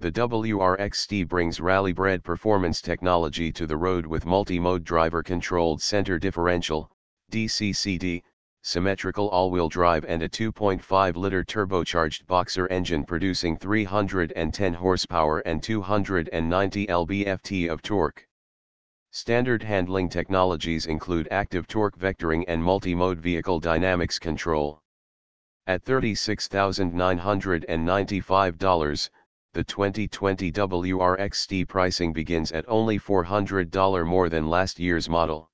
The WRX STI brings rally-bred performance technology to the road with multi-mode driver-controlled center differential, DCCD, symmetrical all-wheel drive and a 2.5-liter turbocharged boxer engine producing 310 horsepower and 290 lb-ft of torque. Standard handling technologies include active torque vectoring and multi-mode vehicle dynamics control. At $36,995, the 2020 WRX STI pricing begins at only $400 more than last year's model.